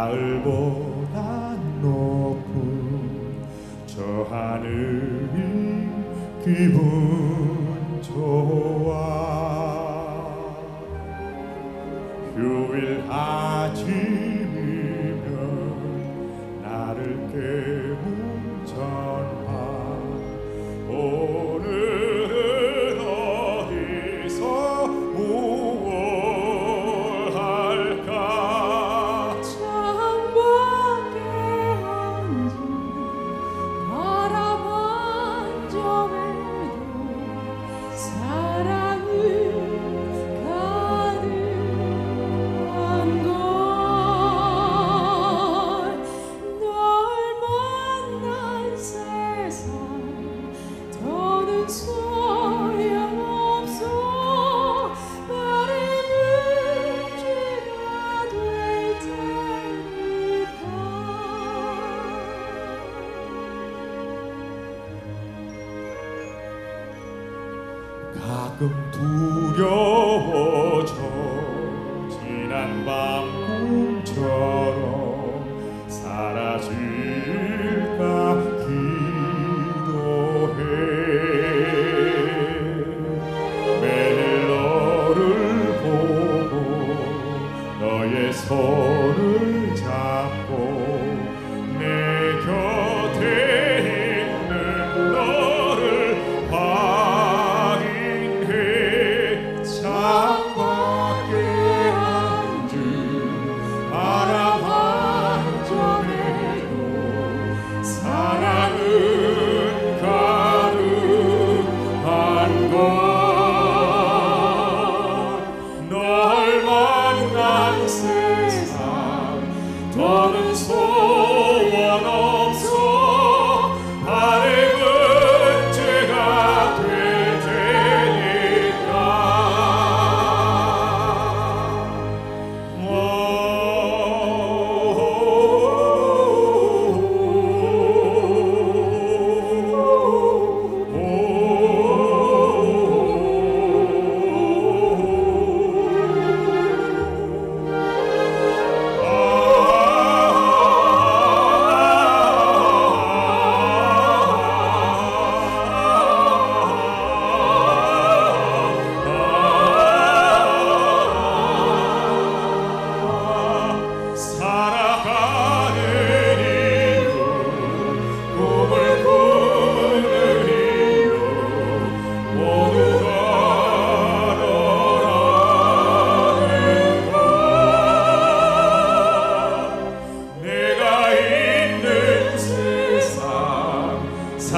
하늘보다 높고 저 하늘이 기분 좋아. 휴일 아침이면 나를 깨 가끔 두려워져. 지난 밤 꿈처럼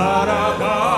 Sarabha.